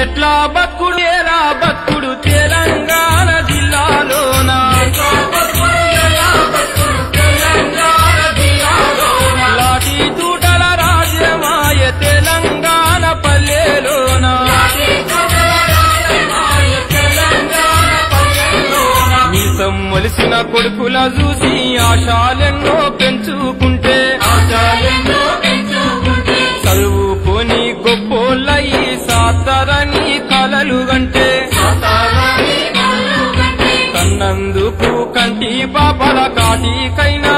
ఎట్లా బతుకుడు ఏరా బతుకుడు తెలంగాణ జిల్లాలోన? లాఠీ తూటల రాజ్యమాయ తెలంగాణ పల్లెలోన? మీసం మొలిసిన కొడుకుల చూసి ఆశాలెన్నో పెంచుకుంటే చదువుకొని సాతరని నందుకు కంటి పాపల కాటికైనా